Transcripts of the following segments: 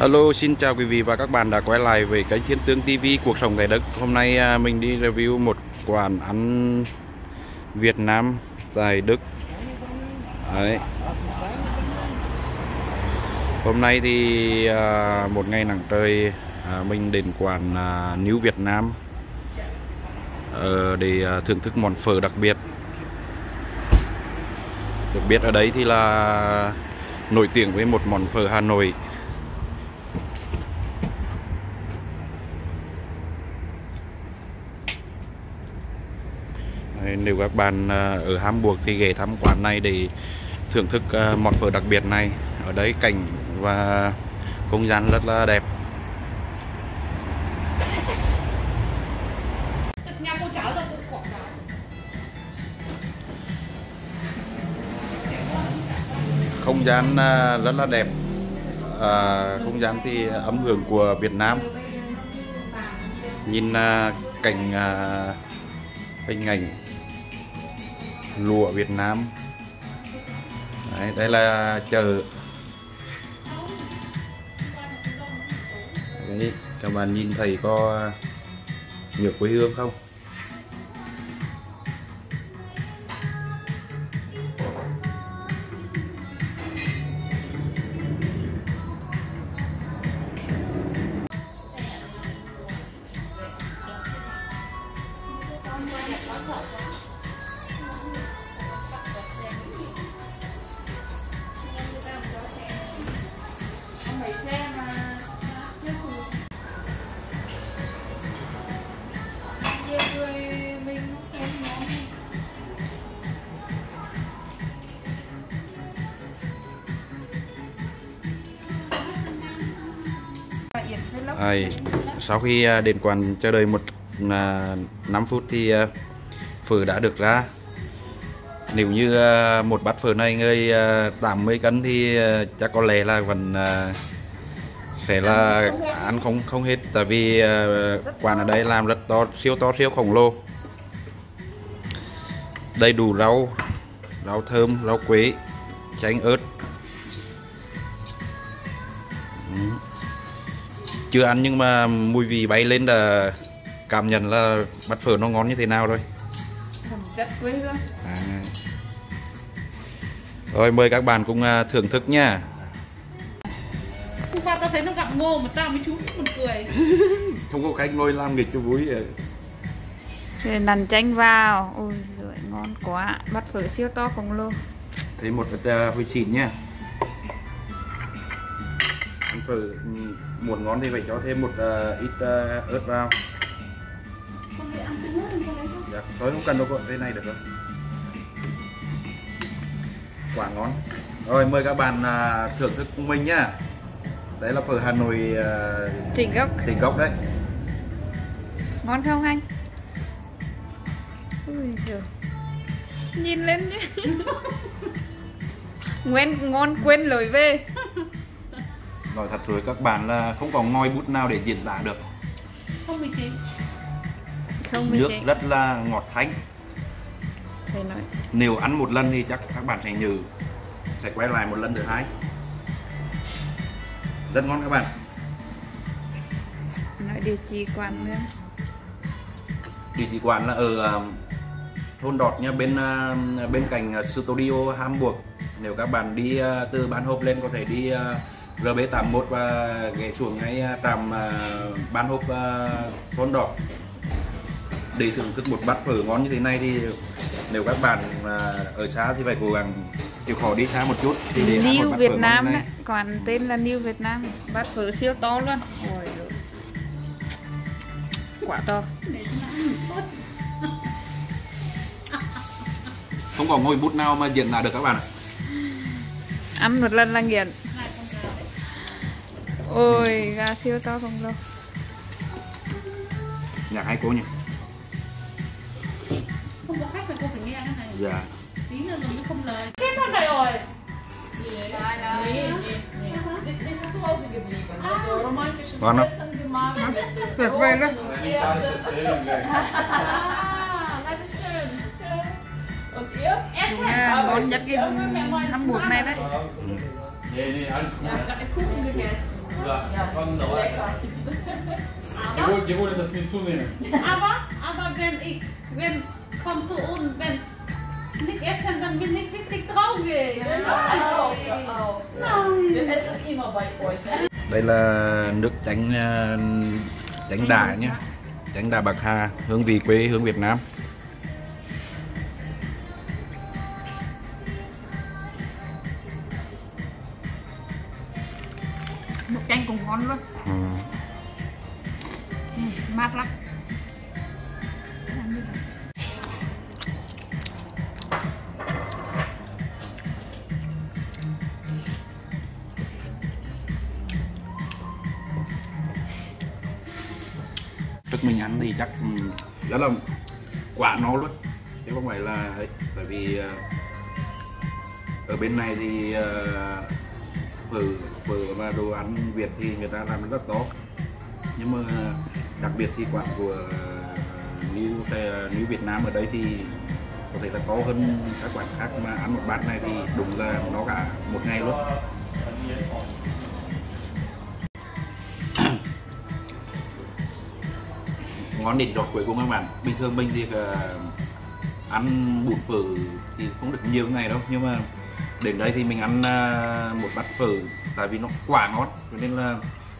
Hello, xin chào quý vị và các bạn đã quay lại với kênh Thiên Tương TV Cuộc sống tại Đức. Hôm nay à, mình đi review một quán ăn Việt Nam tại Đức. Đấy. Hôm nay thì à, một ngày nắng trời à, mình đến quán à, New Việt Nam ờ, để à, thưởng thức món phở đặc biệt. Được biết ở đấy thì là nổi tiếng với một món phở Hà Nội nếu các bạn à, ở Hamburg thì ghé thăm quán này để thưởng thức à, món phở đặc biệt này. Ở đấy cảnh và không gian rất là đẹp. Không gian à, rất là đẹp. À, không gian thì âm hưởng của Việt Nam. Nhìn cảnh hình ảnh lụa Việt Nam. Đấy, đây là chợ. Đấy, các bạn nhìn thấy có nhiều quê hương không? Sau khi à, đền đến quán chờ đợi một à, 5 phút thì à, phở đã được ra. Nếu như ờ, một bát phở này người ờ, 80 cân thì ờ, chắc có lẽ là vẫn sẽ là ăn không không hết. Tại vì quán ở đây làm rất to, siêu to, siêu khổng lồ. Đầy đủ rau rau thơm, rau quế, chanh ớt. Ừ. Chưa ăn nhưng mà mùi vị bay lên là cảm nhận là bát phở nó ngon như thế nào rồi chất quê hương. À. rồi mời các bạn cùng à, thưởng thức nha. Sao ta thấy nó gặm ngô mà tao mới chú một cười. Không có khách ngồi làm nghịch cho vui rồi nằn chanh vào. Ôi giời ngon quá. Bát phở siêu to khổng lồ thấy một ít uh, hơi xịn nha. Ăn phở ừ, muốn ngon thì phải cho thêm một uh, ít uh, ớt vào dạ, thôi không cần đâu thế này được rồi. Quả ngon. Rồi mời các bạn uh, thưởng thức cùng mình nhá. Đấy là phở Hà Nội uh, Trịnh gốc. Trịnh gốc đấy. Ngon không anh? Ui giời. Nhìn lên nhé. Nguyên ngon quên lời về. Nói thật rồi các bạn là không có ngòi bút nào để diễn tả được. Không bị chị không nước rất là ngọt thanh. Thầy nói. nếu ăn một lần thì chắc các bạn sẽ nhớ sẽ quay lại một lần thứ hai. Rất ngon các bạn. Nói địa chỉ quán nữa. Địa chỉ quán là ở uh, thôn đọt nha bên uh, bên cạnh uh, studio Hamburg. Nếu các bạn đi từ bán hộp lên có thể đi uh, RB81 và ghé xuống ngay à, trạm à, ban hộp à, thôn đỏ để thưởng thức một bát phở ngon như thế này thì nếu các bạn ở xa thì phải cố gắng chịu khó đi xa một chút thì để New Việt Nam đấy còn tên là New Việt Nam. Bát phở siêu to luôn. Ôi quả to. Không có ngôi bút nào mà diễn lại được các bạn ạ. Ăn một lần là nghiện. Ôi, gà siêu to không lâu Nhạc hai cô nhỉ Khách phải cô phải nghe cái này Dạ Tí nữa rồi nó không lời Kết thật này rồi Ngon không? Tuyệt vời lắm Đúng ngon nhất cái Hamburg này đấy. Aber, aber wenn ich, wenn, komm zu uns, wenn nicht essen, dann bin ich richtig traurig. Auch, auch. Wir essen immer bei euch. đây là nước chánh à, chánh đà nhé chánh đà bạc hà hương vị quê hương Việt Nam nước chanh cũng ngon luôn ừ. ừ, mát lắm trước mình ăn thì chắc ừ, rất là quả nó luôn. Chứ không phải là ấy bởi vì ờ, ở bên này thì ờ, phở phở và đồ ăn Việt thì người ta làm rất tốt. Nhưng mà đặc biệt thì quán của New ờ, New Việt Nam ở đây thì có thể là có hơn các quán khác mà ăn một bát này thì đúng là nó cả một ngày luôn. Ngon đỉnh đọt cuối cùng các bạn. Bình thường mình thì ờ, ăn bún phở thì không được nhiều ngày đâu nhưng mà đến đây thì mình ăn ờ, một bát phở tại vì nó quá ngon. Cho nên là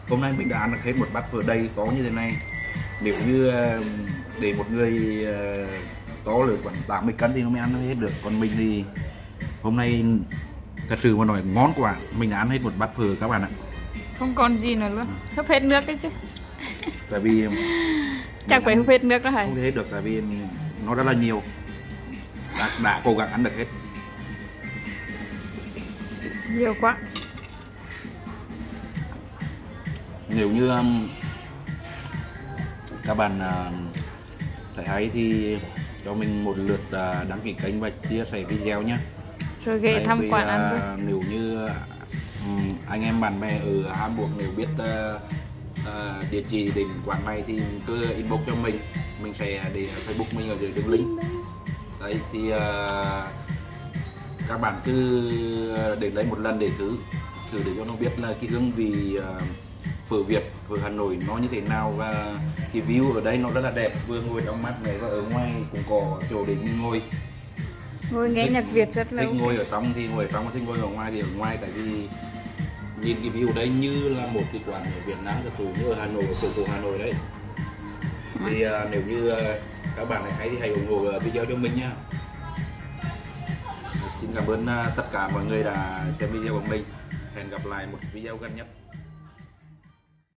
hôm nay mình đã ăn được hết một bát phở đầy to như thế này. Nếu như ờ, để một người ờ, to lớn khoảng 80 cân thì nó mới ăn hết được. Còn mình thì hôm nay thật sự mà nói ngon quá. Mình đã ăn hết một bát phở các bạn ạ. Không còn gì nữa luôn. Húp hết nước đấy chứ tại vì chắc phải húp hết nước đó hả? không thể hết được tại vì nó rất là nhiều. Đã, đã cố gắng ăn được hết. Nhiều quá. Nếu như um, các bạn uh, thấy hay thì cho mình một lượt uh, đăng ký kênh và chia sẻ video nhé. Rồi ghé thăm quán ăn rồi nếu như um, anh em bạn bè ở Hamburg nếu biết à, à, địa chỉ đến quán này thì cứ inbox cho mình. Mình sẽ để Facebook mình ở dưới đường link. Đấy thì à, các bạn cứ đến đây một lần để thử thử để cho nó biết là cái hương vị à, phở Việt phở Hà Nội nó như thế nào. Và cái view ở đây nó rất là đẹp. Vừa ngồi trong mát này và ở ngoài cũng có chỗ để mình ngồi. Ngồi nghe thích- nhạc Việt rất thích lâu ngồi ở trong thì ngồi ở trong thích ngồi ở ngoài thì ở ngoài. Tại vì nhìn cái view đây như là một cái quán ở Việt Nam thật thủ như ở Hà Nội ở phố cổ Hà Nội đấy. Thì à, nếu như à, các bạn hãy hay thì hãy ủng hộ à, video cho mình nha. Xin cảm ơn à, tất cả mọi người đã xem video của mình. Hẹn gặp lại một video gần nhất.